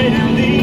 lay down the